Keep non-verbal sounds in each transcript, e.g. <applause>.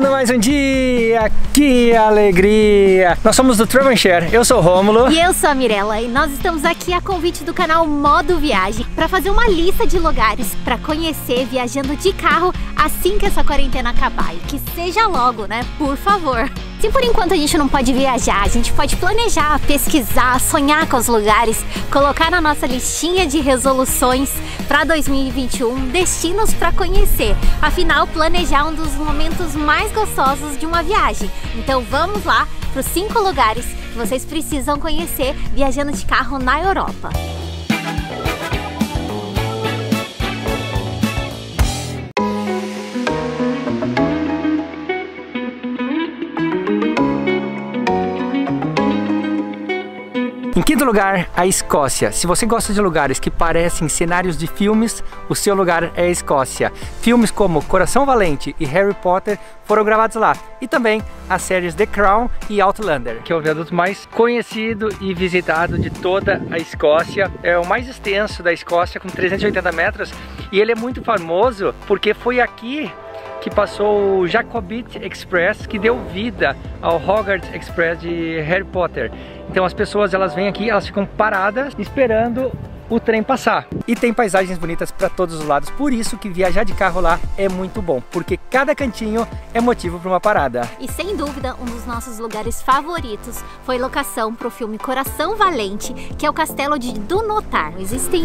Começando mais um dia, que alegria! Nós somos do Travel Share, eu sou o Rômulo. E eu sou a Mirella e nós estamos aqui a convite do canal Modo Viagem para fazer uma lista de lugares para conhecer viajando de carro assim que essa quarentena acabar. E que seja logo, né? Por favor. Se por enquanto a gente não pode viajar, a gente pode planejar, pesquisar, sonhar com os lugares, colocar na nossa listinha de resoluções para 2021 destinos para conhecer. Afinal, planejar é um dos momentos mais gostosos de uma viagem. Então vamos lá para os cinco lugares que vocês precisam conhecer viajando de carro na Europa. Em quinto lugar, a Escócia. Se você gosta de lugares que parecem cenários de filmes, o seu lugar é a Escócia. Filmes como Coração Valente e Harry Potter foram gravados lá. E também as séries The Crown e Outlander, que é o viaduto mais conhecido e visitado de toda a Escócia. É o mais extenso da Escócia, com 380 metros. E ele é muito famoso porque foi aqui que passou o Jacobite Express, que deu vida ao Hogwarts Express de Harry Potter. Então as pessoas elas vêm aqui, elas ficam paradas esperando o trem passar. E tem paisagens bonitas para todos os lados, por isso que viajar de carro lá é muito bom, porque cada cantinho é motivo para uma parada. E sem dúvida, um dos nossos lugares favoritos foi locação para o filme Coração Valente, que é o castelo de Dunotar. Existem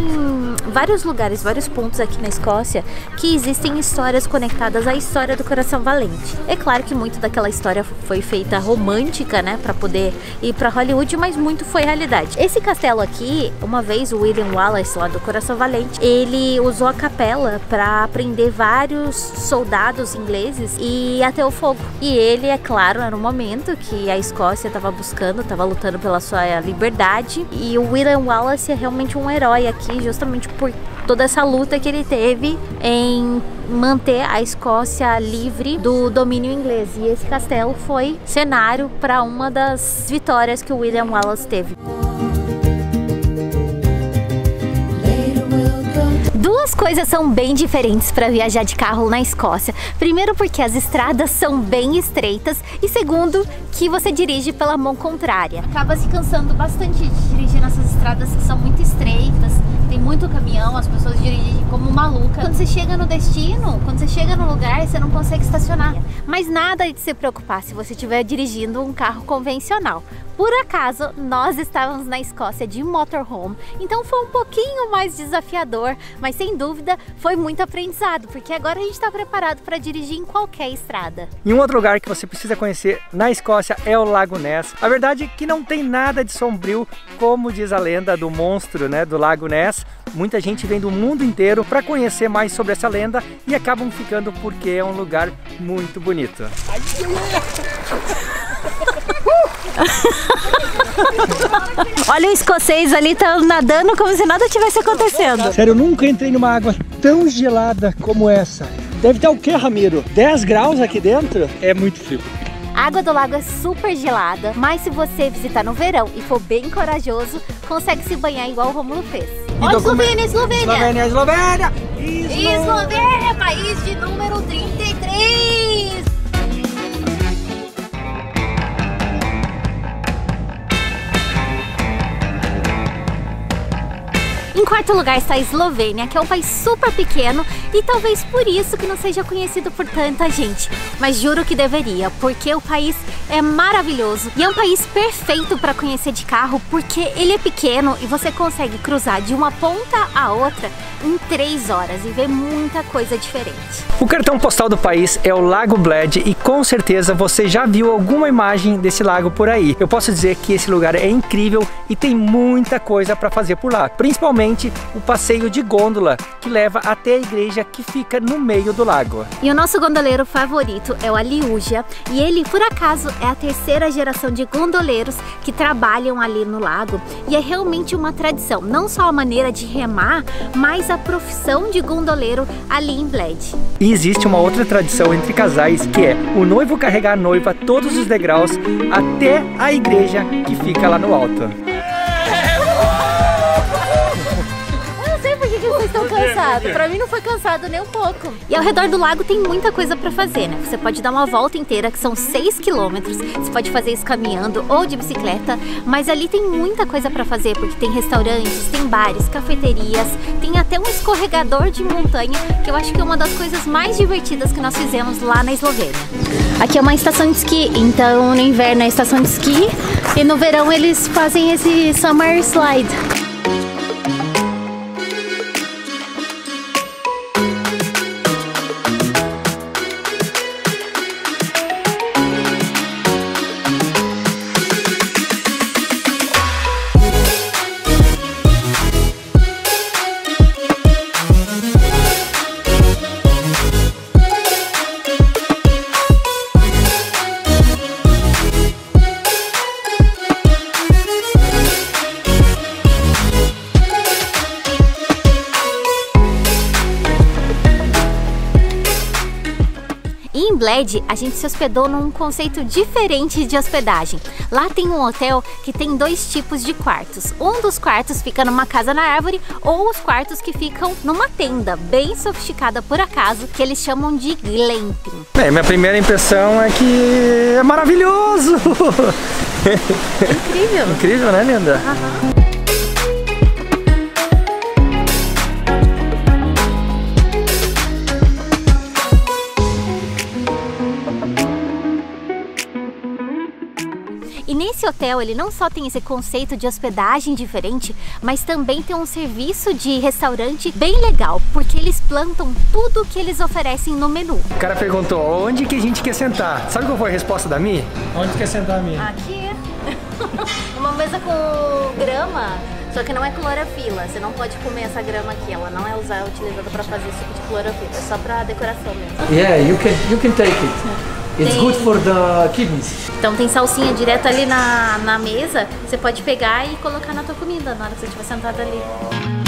vários lugares, vários pontos aqui na Escócia que existem histórias conectadas à história do Coração Valente. É claro que muito daquela história foi feita romântica, né, para poder ir para Hollywood, mas muito foi realidade. Esse castelo aqui, uma vez o William Wallace, lá do Coração Valente, ele usou a capela para prender vários soldados ingleses e até o fogo. E ele, é claro, era um momento que a Escócia estava buscando, estava lutando pela sua liberdade. E o William Wallace é realmente um herói aqui, justamente por toda essa luta que ele teve em manter a Escócia livre do domínio inglês. E esse castelo foi cenário para uma das vitórias que o William Wallace teve. Duas coisas são bem diferentes para viajar de carro na Escócia. Primeiro, porque as estradas são bem estreitas, e segundo, que você dirige pela mão contrária. Acaba se cansando bastante de dirigir nessas estradas que são muito estreitas, tem muito caminhão, as pessoas dirigem como maluca. Quando você chega no destino, quando você chega no lugar, você não consegue estacionar. Mas nada de se preocupar se você estiver dirigindo um carro convencional. Por acaso, nós estávamos na Escócia de motorhome, então foi um pouquinho mais desafiador, mas sem dúvida foi muito aprendizado, porque agora a gente está preparado para dirigir em qualquer estrada. E um outro lugar que você precisa conhecer na Escócia é o Lago Ness. A verdade é que não tem nada de sombrio, como diz a lenda do monstro né, do Lago Ness. Muita gente vem do mundo inteiro para conhecer mais sobre essa lenda e acabam ficando porque é um lugar muito bonito. <laughs> Olha o escocês ali, tá nadando como se nada tivesse acontecendo. Sério, eu nunca entrei numa água tão gelada como essa. Deve estar o que, Ramiro? 10 graus aqui dentro? É muito frio. A água do lago é super gelada, mas se você visitar no verão e for bem corajoso, consegue se banhar igual o Romulo fez. Olha Eslovênia, Eslovênia! Eslovênia, Eslovênia! Eslovênia, país de número 33! Em quarto lugar está a Eslovênia, que é um país super pequeno e talvez por isso que não seja conhecido por tanta gente. Mas juro que deveria, porque o país é maravilhoso e é um país perfeito para conhecer de carro, porque ele é pequeno e você consegue cruzar de uma ponta a outra em três horas e ver muita coisa diferente. O cartão postal do país é o Lago Bled e com certeza você já viu alguma imagem desse lago por aí. Eu posso dizer que esse lugar é incrível e tem muita coisa para fazer por lá, principalmente o passeio de gôndola que leva até a igreja que fica no meio do lago. E o nosso gondoleiro favorito é o Aliúja e ele, por acaso, é a terceira geração de gondoleiros que trabalham ali no lago e é realmente uma tradição, não só a maneira de remar, mas a profissão de gondoleiro ali em Bled. E existe uma outra tradição entre casais que é o noivo carregar a noiva todos os degraus até a igreja que fica lá no alto. Cansados. Pra mim não foi cansado nem um pouco. E ao redor do lago tem muita coisa pra fazer, né? Você pode dar uma volta inteira, que são 6 quilômetros. Você pode fazer isso caminhando ou de bicicleta. Mas ali tem muita coisa pra fazer, porque tem restaurantes, tem bares, cafeterias, tem até um escorregador de montanha, que eu acho que é uma das coisas mais divertidas que nós fizemos lá na Eslovênia. Aqui é uma estação de esqui, então no inverno é a estação de esqui e no verão eles fazem esse summer slide. Bled, a gente se hospedou num conceito diferente de hospedagem. Lá tem um hotel que tem dois tipos de quartos. Um dos quartos fica numa casa na árvore ou os quartos que ficam numa tenda bem sofisticada por acaso, que eles chamam de glamping. É, minha primeira impressão é que é maravilhoso! <laughs> Incrível! incrível, né, linda? Uhum. Hotel ele não só tem esse conceito de hospedagem diferente, mas também tem um serviço de restaurante bem legal, porque eles plantam tudo que eles oferecem no menu. O cara perguntou onde que a gente quer sentar. Sabe qual foi a resposta da Mi? Onde quer sentar a Mi? Aqui. <laughs> Uma mesa com grama, só que não é clorofila. Você não pode comer essa grama aqui. Ela não é usada, utilizada para fazer suco de clorofila. É só para decoração mesmo. Yeah, you can you can take it. It's Tem- good for the kidneys. Então tem salsinha direto ali na, na mesa. Você pode pegar e colocar na tua comida na hora que você estiver sentado ali.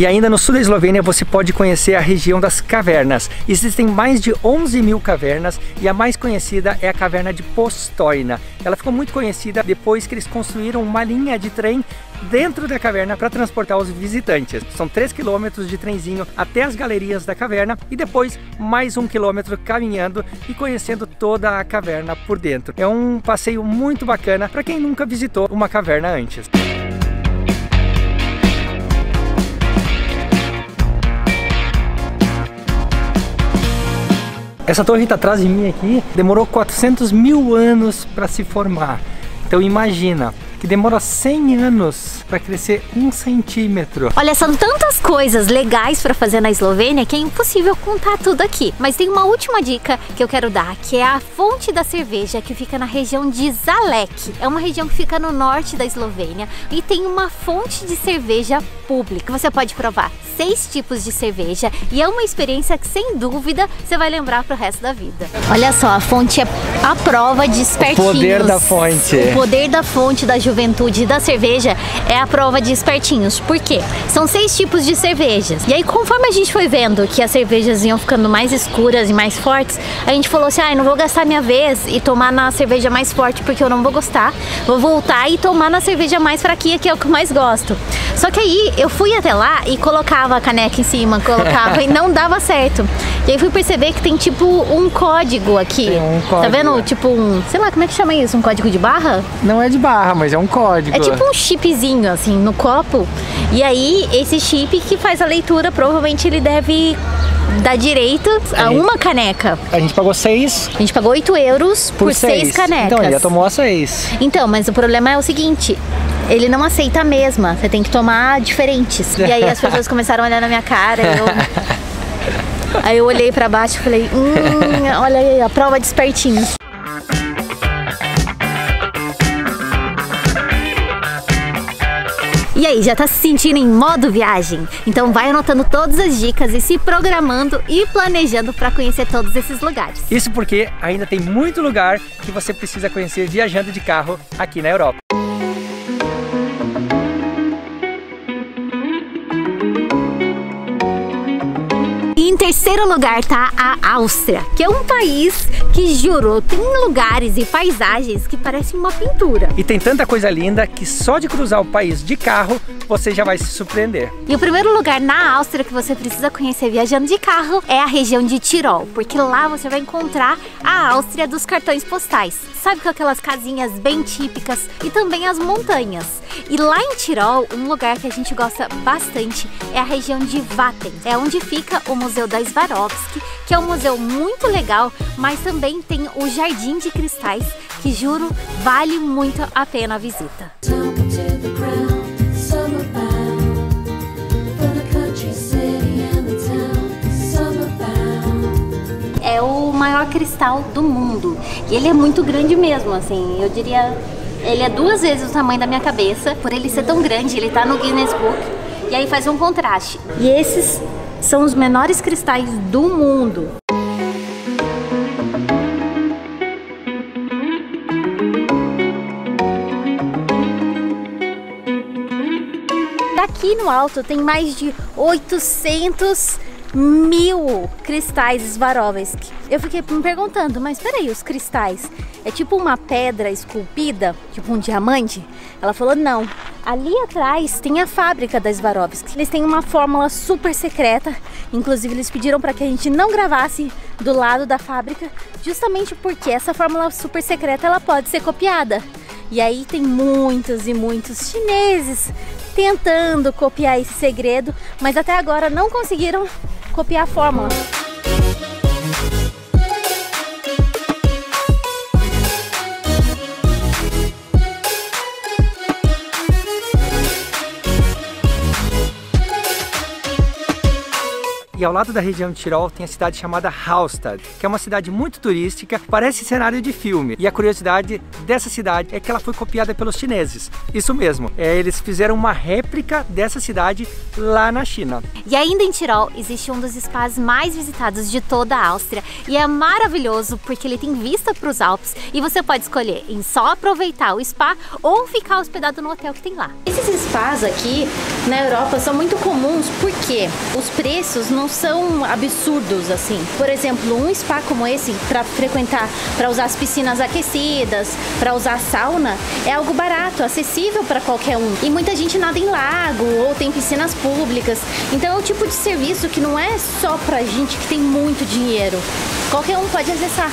E ainda no sul da Eslovênia você pode conhecer a região das cavernas. Existem mais de 11 mil cavernas e a mais conhecida é a caverna de Postojna. Ela ficou muito conhecida depois que eles construíram uma linha de trem dentro da caverna para transportar os visitantes. São 3 quilômetros de trenzinho até as galerias da caverna e depois mais um quilômetro caminhando e conhecendo toda a caverna por dentro. É um passeio muito bacana para quem nunca visitou uma caverna antes. Essa torre está atrás de mim aqui, demorou 400 mil anos para se formar. Então imagina que demora 100 anos para crescer um centímetro. Olha, são tantas coisas legais para fazer na Eslovênia que é impossível contar tudo aqui. Mas tem uma última dica que eu quero dar, que é a fonte da cerveja que fica na região de Zalek. É uma região que fica no norte da Eslovênia e tem uma fonte de cerveja pública. Você pode provar seis tipos de cerveja e é uma experiência que sem dúvida você vai lembrar pro resto da vida. Olha só, a fonte é a prova de espertinhos. poder da fonte. O poder da fonte da juventude da cerveja é a prova de espertinhos. Por quê? São seis tipos de cervejas. E aí, conforme a gente foi vendo que as cervejas iam ficando mais escuras e mais fortes, a gente falou assim: ah, não vou gastar minha vez e tomar na cerveja mais forte porque eu não vou gostar. Vou voltar e tomar na cerveja mais fraquinha, que é o que eu mais gosto. Só que aí eu fui até lá e colocava a caneca em cima, colocava <laughs> e não dava certo. E aí fui perceber que tem tipo um código aqui. Tem um Tá código. vendo? Tipo um. Sei lá, como é que chama isso? Um código de barra? Não é de barra, mas é um código. É tipo um chipzinho assim no copo. E aí esse chip que faz a leitura, provavelmente ele deve dar direito a Aí. uma caneca. A gente pagou 6 A gente pagou 8 euros por, seis canecas. Então ele já tomou as 6. Então, mas o problema é o seguinte. Ele não aceita a mesma, você tem que tomar diferentes. E aí as <laughs> pessoas começaram a olhar na minha cara. Eu... <laughs> Aí eu olhei pra baixo e falei, hum, olha aí, a prova de. Aí, já tá se sentindo em modo viagem? Então vai anotando todas as dicas e se programando e planejando para conhecer todos esses lugares. Isso porque ainda tem muito lugar que você precisa conhecer viajando de carro aqui na Europa. Terceiro terceiro lugar tá a Áustria, que é um país que, juro, tem lugares e paisagens que parecem uma pintura. E tem tanta coisa linda que só de cruzar o país de carro você já vai se surpreender. E o primeiro lugar na Áustria que você precisa conhecer viajando de carro é a região de Tirol, porque lá você vai encontrar a Áustria dos cartões postais. Sabe com aquelas casinhas bem típicas e também as montanhas. E lá em Tirol, um lugar que a gente gosta bastante é a região de Vatten. É onde fica o Museu da Swarovski, que é um museu muito legal, mas também tem o Jardim de Cristais, que juro, vale muito a pena a visita. É maior cristal do mundo. E ele é muito grande mesmo, assim, eu diria ele é duas vezes o tamanho da minha cabeça. Por ele ser tão grande, ele tá no Guinness Book. E aí faz um contraste. E esses são os menores cristais do mundo. Aqui no alto tem mais de 800 mil cristais Swarovski. Eu fiquei me perguntando, mas peraí, os cristais é tipo uma pedra esculpida, tipo um diamante? Ela falou, não. Ali atrás tem a fábrica da Swarovski. Eles têm uma fórmula super secreta. Inclusive, eles pediram para que a gente não gravasse do lado da fábrica, justamente porque essa fórmula super secreta ela pode ser copiada. E aí tem muitos e muitos chineses tentando copiar esse segredo, mas até agora não conseguiram copiar a fórmula. E ao lado da região de Tirol tem a cidade chamada Hallstatt, que é uma cidade muito turística, parece cenário de filme. E a curiosidade dessa cidade é que ela foi copiada pelos chineses. Isso mesmo, é, eles fizeram uma réplica dessa cidade lá na China. E ainda em Tirol existe um dos spas mais visitados de toda a Áustria e é maravilhoso porque ele tem vista para os Alpes e você pode escolher em só aproveitar o spa ou ficar hospedado no hotel que tem lá. Esses spas aqui na Europa são muito comuns porque os preços não são absurdos assim. Por exemplo, um spa como esse para frequentar, para usar as piscinas aquecidas, para usar sauna, é algo barato, acessível para qualquer um. E muita gente nada em lago ou tem piscinas públicas. Então é o tipo de serviço que não é só para gente que tem muito dinheiro. Qualquer um pode acessar.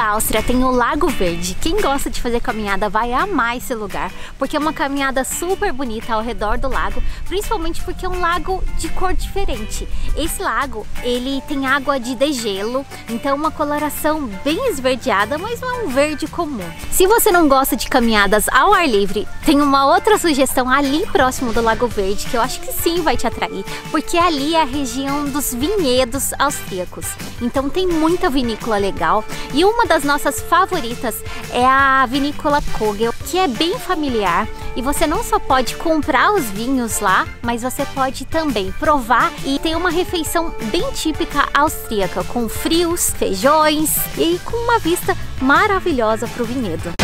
Sul da Áustria tem o Lago Verde. Quem gosta de fazer caminhada vai amar esse lugar, porque é uma caminhada super bonita ao redor do lago, principalmente porque é um lago de cor diferente. Esse lago, ele tem água de degelo, então uma coloração bem esverdeada, mas não é um verde comum. Se você não gosta de caminhadas ao ar livre, tem uma outra sugestão ali próximo do Lago Verde, que eu acho que sim vai te atrair, porque ali é a região dos vinhedos austríacos. Então tem muita vinícola legal, e uma das nossas favoritas é a vinícola Kogel, que é bem familiar e você não só pode comprar os vinhos lá, mas você pode também provar e ter uma refeição bem típica austríaca, com frios, feijões e com uma vista maravilhosa para o vinhedo.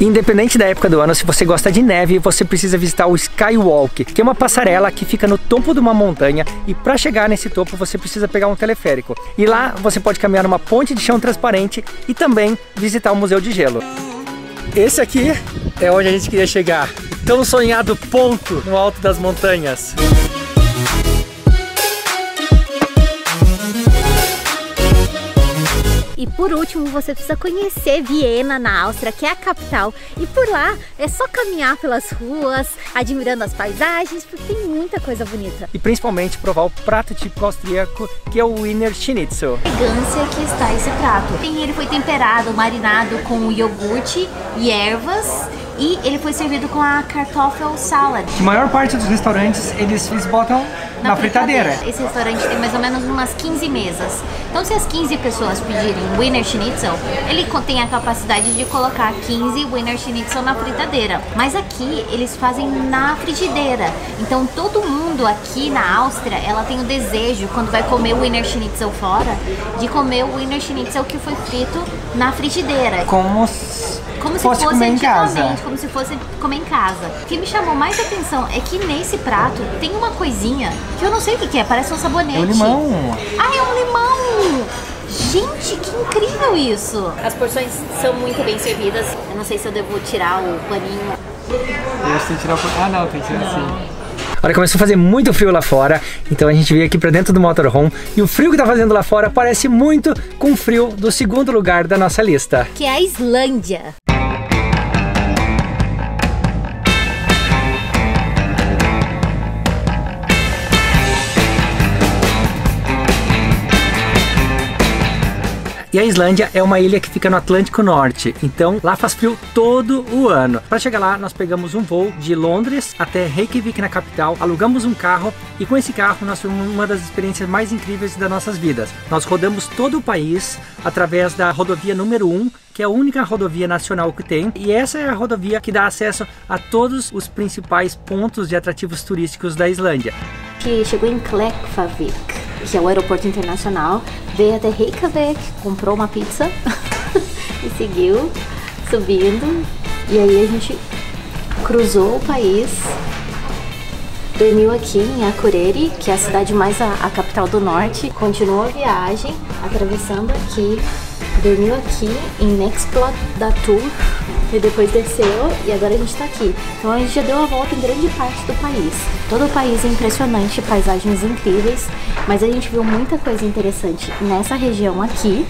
Independente da época do ano, se você gosta de neve, você precisa visitar o Skywalk, que é uma passarela que fica no topo de uma montanha e para chegar nesse topo você precisa pegar um teleférico. E lá você pode caminhar numa ponte de chão transparente e também visitar o Museu de Gelo. Esse aqui é onde a gente queria chegar. Tão sonhado ponto no alto das montanhas. Por último, você precisa conhecer Viena, na Áustria, que é a capital. E por lá é só caminhar pelas ruas, admirando as paisagens, porque tem muita coisa bonita. E principalmente provar o prato típico austríaco, que é o Wiener Schnitzel. A elegância que está esse prato. Ele foi temperado, marinado com iogurte e ervas E ele foi servido com a Kartoffel Salad. A maior parte dos restaurantes, eles, eles botam na, na fritadeira. fritadeira. Esse restaurante tem mais ou menos umas 15 mesas. Então, se as 15 pessoas pedirem Wiener Schnitzel, ele tem a capacidade de colocar 15 Wiener Schnitzel na fritadeira. Mas aqui, eles fazem na frigideira. Então, todo mundo aqui na Áustria, ela tem o desejo, quando vai comer o Wiener Schnitzel fora, de comer o Wiener Schnitzel que foi frito na frigideira. Como como se fosse, comer em casa. como se fosse comer em casa. O que me chamou mais atenção é que nesse prato tem uma coisinha que eu não sei o que, é, parece um sabonete. É um limão. Ah, é um limão! Gente, que incrível isso! As porções são muito bem servidas. Eu não sei se eu devo tirar o paninho. Eu que tirar o Ah, não, tem que tirar assim. Olha, começou a fazer muito frio lá fora, então a gente veio aqui para dentro do motorhome e o frio que tá fazendo lá fora parece muito com o frio do segundo lugar da nossa lista. Que é a Islândia. E a Islândia é uma ilha que fica no Atlântico Norte, então lá faz frio todo o ano. Para chegar lá, nós pegamos um voo de Londres até Reykjavik, na capital, alugamos um carro e com esse carro nós tivemos uma das experiências mais incríveis das nossas vidas. Nós rodamos todo o país através da rodovia número 1, que é a única rodovia nacional que tem, e essa é a rodovia que dá acesso a todos os principais pontos de atrativos turísticos da Islândia. Que chegou em Klekfavik, que é o aeroporto internacional, veio até Reykjavik, comprou uma pizza <laughs> e seguiu subindo. E aí a gente cruzou o país, dormiu aqui em Akureyri, que é a cidade mais a, a capital do norte, continuou a viagem atravessando aqui, dormiu aqui em Nextplattur e depois desceu e agora a gente tá aqui. Então a gente já deu a volta em grande parte do país. Todo o país é impressionante, paisagens incríveis, mas a gente viu muita coisa interessante nessa região aqui,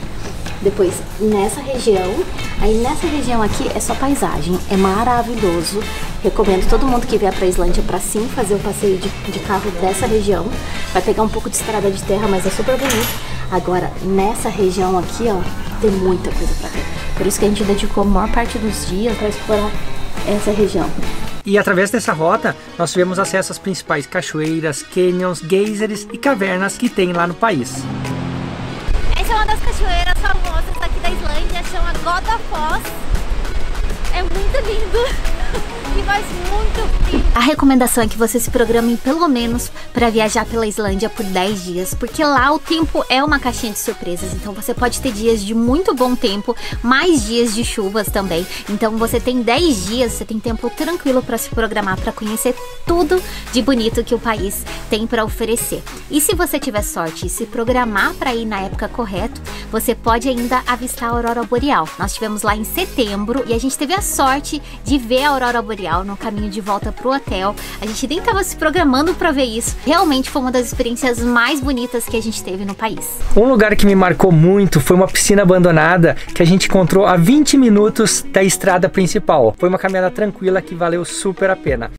depois nessa região, aí nessa região aqui é só paisagem, é maravilhoso. Recomendo todo mundo que vier pra Islândia para sim fazer o passeio de, de carro dessa região. Vai pegar um pouco de estrada de terra, mas é super bonito. Agora, nessa região aqui, ó, tem muita coisa pra ver. Por isso que a gente dedicou a maior parte dos dias para explorar essa região. E através dessa rota, nós tivemos acesso às principais cachoeiras, canyons, geysers e cavernas que tem lá no país. Essa é uma das cachoeiras famosas aqui da Islândia, chama Godafoss. É muito lindo <laughs> e faz muito frio. A recomendação é que você se programe pelo menos para viajar pela Islândia por 10 dias, porque lá o tempo é uma caixinha de surpresas, então você pode ter dias de muito bom tempo, mais dias de chuvas também. Então você tem 10 dias, você tem tempo tranquilo para se programar para conhecer tudo de bonito que o país tem para oferecer. E se você tiver sorte e se programar para ir na época correta, você pode ainda avistar a aurora boreal. Nós tivemos lá em setembro e a gente teve a sorte de ver a aurora boreal no caminho de volta pro hotel. A gente nem estava se programando para ver isso. Realmente foi uma das experiências mais bonitas que a gente teve no país. Um lugar que me marcou muito foi uma piscina abandonada que a gente encontrou a 20 minutos da estrada principal. Foi uma caminhada tranquila que valeu super a pena.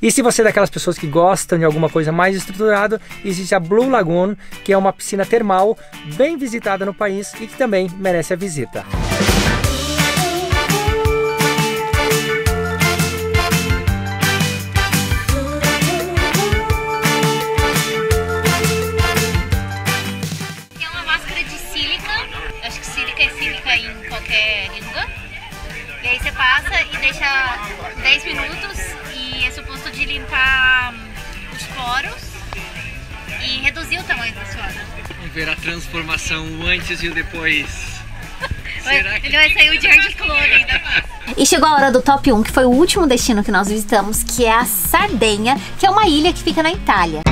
E se você é daquelas pessoas que gostam de alguma coisa mais estruturada, existe a Blue Lagoon, que é uma piscina termal bem visitada no país e que também merece a visita. Tem uma máscara de sílica, acho que sílica é sílica em qualquer língua. E aí você passa e deixa 10 minutos e reduzir o tamanho da suor. Vamos ver a transformação o antes e o depois. <laughs> Será que... Ele vai sair o George Clooney ainda E chegou a hora do top 1, que foi o último destino que nós visitamos, que é a Sardenha, que é uma ilha que fica na Itália.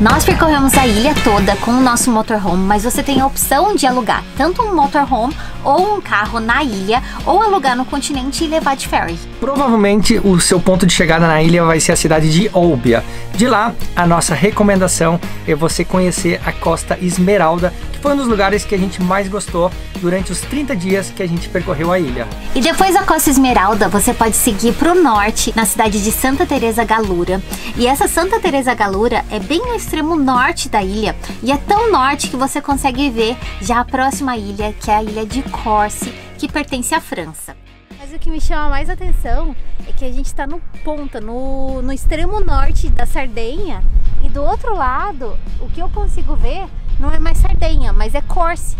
Nós percorremos a ilha toda com o nosso motorhome, mas você tem a opção de alugar tanto um motorhome ou um carro na ilha, ou alugar no continente e levar de ferry. Provavelmente o seu ponto de chegada na ilha vai ser a cidade de Olbia. De lá, a nossa recomendação é você conhecer a Costa Esmeralda, foi um dos lugares que a gente mais gostou durante os 30 dias que a gente percorreu a ilha. E depois da Costa Esmeralda, você pode seguir para o norte, na cidade de Santa Teresa Galura. E essa Santa Teresa Galura é bem no extremo norte da ilha, e é tão norte que você consegue ver já a próxima ilha, que é a ilha de Corse, que pertence à França. Mas o que me chama mais atenção é que a gente está no ponta, no, no extremo norte da Sardenha, e do outro lado, o que eu consigo ver não é mais Sardenha, mas é Corse,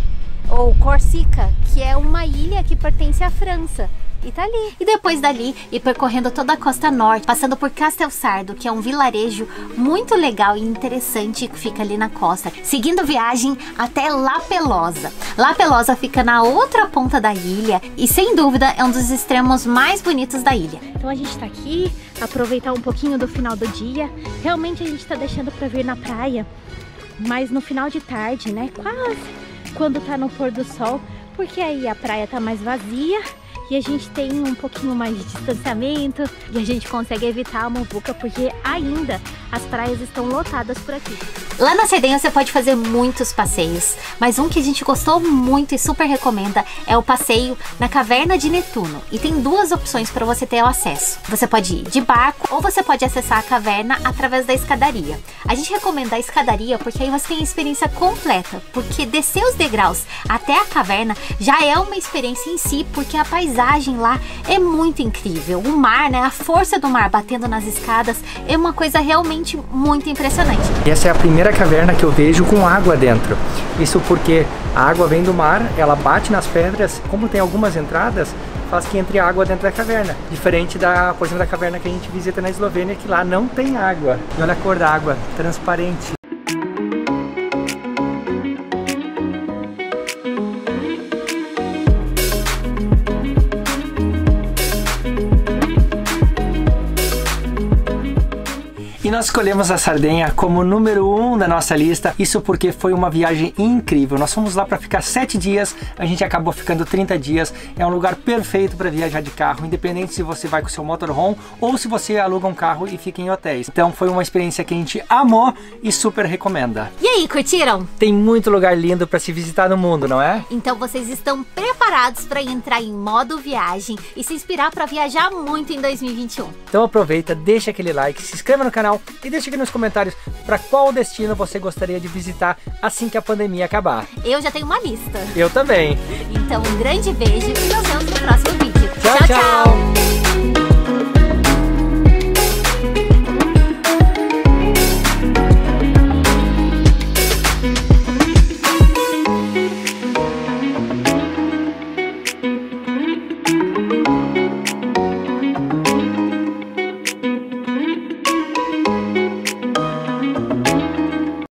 ou Corsica, que é uma ilha que pertence à França e tá ali. E depois dali, ir percorrendo toda a costa norte, passando por Castelsardo, que é um vilarejo muito legal e interessante que fica ali na costa. Seguindo viagem até La Pelosa. La Pelosa fica na outra ponta da ilha e sem dúvida é um dos extremos mais bonitos da ilha. Então a gente tá aqui, aproveitar um pouquinho do final do dia. Realmente a gente tá deixando para vir na praia, mas no final de tarde, né? Quase quando tá no pôr do sol, porque aí a praia tá mais vazia e a gente tem um pouquinho mais de distanciamento e a gente consegue evitar a muvuca porque ainda as praias estão lotadas por aqui. Lá na Sardenha você pode fazer muitos passeios, mas um que a gente gostou muito e super recomenda é o passeio na Caverna de Netuno. E tem duas opções para você ter o acesso. Você pode ir de barco ou você pode acessar a caverna através da escadaria. A gente recomenda a escadaria porque aí você tem a experiência completa, porque descer os degraus até a caverna já é uma experiência em si, porque a paisagem lá é muito incrível. O mar, né, a força do mar batendo nas escadas é uma coisa realmente muito impressionante. E essa é a primeira caverna que eu vejo com água dentro. Isso porque a água vem do mar, ela bate nas pedras, como tem algumas entradas, faz que entre água dentro da caverna. Diferente da, por exemplo, da caverna que a gente visita na Eslovênia, que lá não tem água. E olha a cor da água, transparente. Nós escolhemos a Sardenha como número um da nossa lista, isso porque foi uma viagem incrível. Nós fomos lá para ficar sete dias, a gente acabou ficando 30 dias. É um lugar perfeito para viajar de carro, independente se você vai com seu motorhome ou se você aluga um carro e fica em hotéis. Então foi uma experiência que a gente amou e super recomenda. E aí, curtiram? Tem muito lugar lindo para se visitar no mundo, não é? Então vocês estão preparados para entrar em modo viagem e se inspirar para viajar muito em 2021. Então aproveita, deixa aquele like, se inscreva no canal canal e deixe aqui nos comentários para qual destino você gostaria de visitar assim que a pandemia acabar. Eu já tenho uma lista. Eu também. Então um grande beijo e nos vemos no próximo vídeo. tchau. tchau. tchau.